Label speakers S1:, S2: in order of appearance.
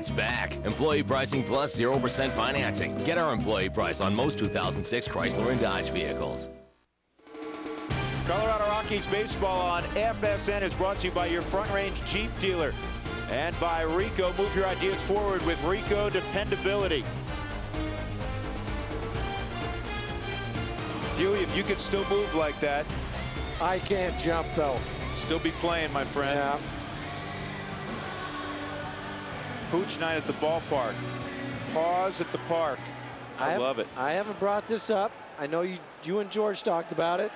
S1: It's back. Employee pricing plus 0% financing. Get our employee price on most 2006 Chrysler and Dodge vehicles.
S2: Colorado Rockies baseball on FSN is brought to you by your Front Range Jeep dealer and by Ricoh. Move your ideas forward with Ricoh dependability. Huey, if you could still move like that,
S3: I can't jump though.
S2: still be playing, my friend.
S3: Yeah.
S2: Pooch night at the ballpark. Paws at the park. I,
S3: have-
S2: love it.
S3: I haven't brought this up. I know you, you and George talked about it.